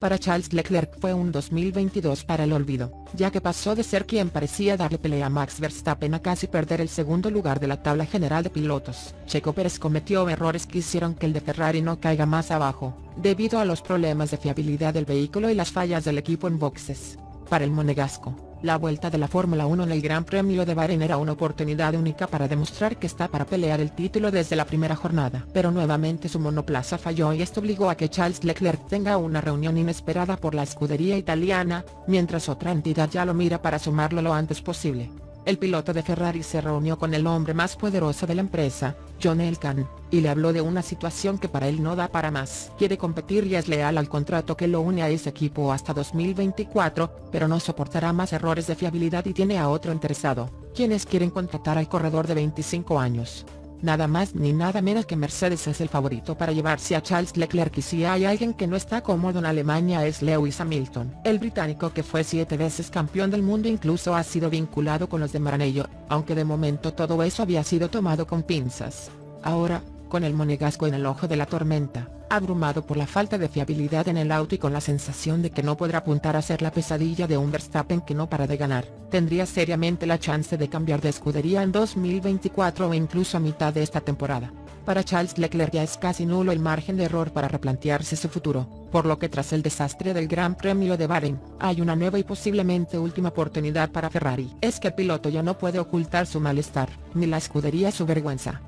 Para Charles Leclerc fue un 2022 para el olvido, ya que pasó de ser quien parecía darle pelea a Max Verstappen a casi perder el segundo lugar de la tabla general de pilotos. Checo Pérez cometió errores que hicieron que el de Ferrari no caiga más abajo, debido a los problemas de fiabilidad del vehículo y las fallas del equipo en boxes. Para el monegasco, la vuelta de la Fórmula 1 en el Gran Premio de Bahrein era una oportunidad única para demostrar que está para pelear el título desde la primera jornada. Pero nuevamente su monoplaza falló y esto obligó a que Charles Leclerc tenga una reunión inesperada por la escudería italiana, mientras otra entidad ya lo mira para sumarlo lo antes posible. El piloto de Ferrari se reunió con el hombre más poderoso de la empresa, John Elkann, y le habló de una situación que para él no da para más. Quiere competir y es leal al contrato que lo une a ese equipo hasta 2024, pero no soportará más errores de fiabilidad y tiene a otro interesado, quienes quieren contratar al corredor de 25 años. Nada más ni nada menos que Mercedes es el favorito para llevarse a Charles Leclerc y si hay alguien que no está cómodo en Alemania es Lewis Hamilton. El británico que fue siete veces campeón del mundo incluso ha sido vinculado con los de Maranello, aunque de momento todo eso había sido tomado con pinzas. Ahora, con el monegasco en el ojo de la tormenta, abrumado por la falta de fiabilidad en el auto y con la sensación de que no podrá apuntar a ser la pesadilla de un Verstappen que no para de ganar, tendría seriamente la chance de cambiar de escudería en 2024 o incluso a mitad de esta temporada. Para Charles Leclerc ya es casi nulo el margen de error para replantearse su futuro, por lo que tras el desastre del Gran Premio de Bahrein, hay una nueva y posiblemente última oportunidad para Ferrari. Es que el piloto ya no puede ocultar su malestar, ni la escudería su vergüenza.